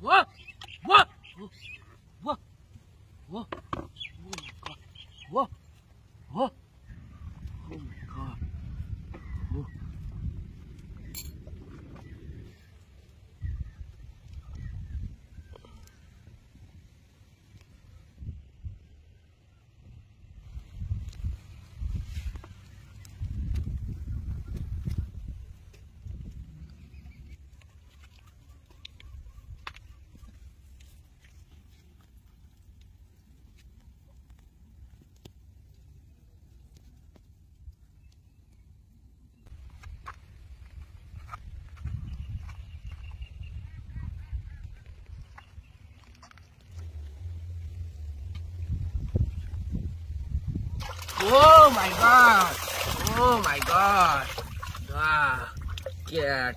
Whoa! Whoa! Whoa! Whoa! Oh my god! Oh my god! Oh my god! Ah, cat.